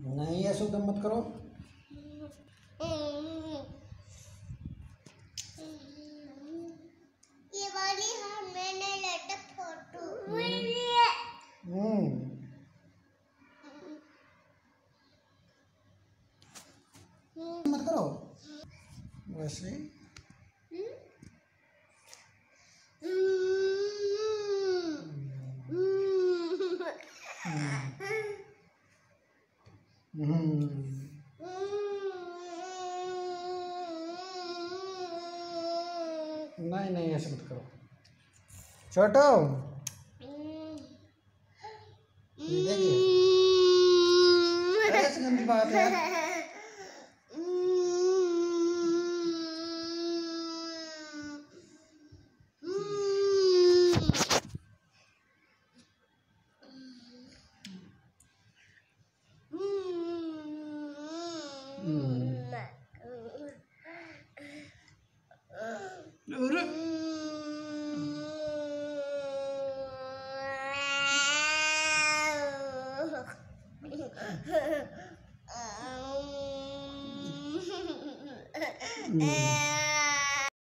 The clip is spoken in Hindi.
नहीं ऐसे उधम मत करो। ये वाली हाँ मैंने लटक फ़ोटो। हम्म। मत करो। वैसे। हम्म। नहीं नहीं ऐसे मत करो। छोटो। देखिए। ऐसे गंदी बात है। अरे Mm.